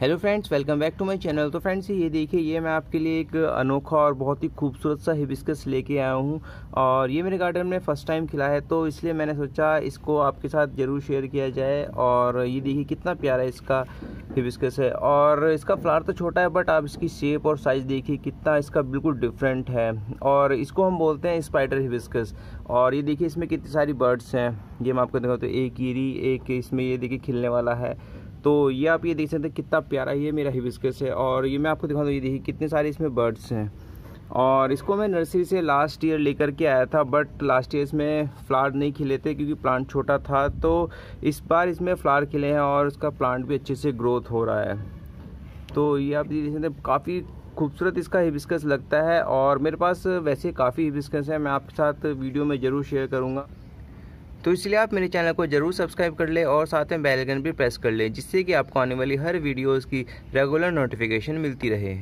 Hello friends welcome back to my channel तो friends ये देखिए, ये मैं आपके लिए एक अनोखा और बहुत ही खूबसूरत सा हिबिस्कस लेके आया हूँ और ये मेरे गार्डन में फ़र्स्ट टाइम खिला है तो इसलिए मैंने सोचा इसको आपके साथ ज़रूर शेयर किया जाए और ये देखिए कितना प्यारा इसका हिबिस्कस है। और इसका फ्लावर तो छोटा है बट आप इसकी शेप और साइज़ देखिए कितना इसका बिल्कुल डिफरेंट है। और इसको हम बोलते हैं स्पाइडर हिबिस्कस और ये देखिए इसमें कितनी सारी बर्ड्स हैं। ये मैं आपको दिखाता हूँ तो एक ईरी एक इसमें ये देखिए खिलने वाला है। तो ये आप ये देख सकते हैं कितना प्यारा ये मेरा हिबिस्कस है और ये मैं आपको दिखाऊँ ये देखिए कितने सारे इसमें बर्ड्स हैं। और इसको मैं नर्सरी से लास्ट ईयर लेकर के आया था, बट लास्ट ईयर इसमें फ्लावर नहीं खिले थे क्योंकि प्लांट छोटा था तो इस बार इसमें फ्लावर खिले हैं और उसका प्लांट भी अच्छे से ग्रोथ हो रहा है। तो ये आप देख सकते हैं, काफ़ी खूबसूरत इसका हिबिस्कस लगता है और मेरे पास वैसे काफ़ी हिबिस्कस हैं, मैं आपके साथ वीडियो में ज़रूर शेयर करूँगा। तो इसलिए आप मेरे चैनल को ज़रूर सब्सक्राइब कर लें और साथ में बेल आइकन भी प्रेस कर लें, जिससे कि आपको आने वाली हर वीडियोज़ की रेगुलर नोटिफिकेशन मिलती रहे।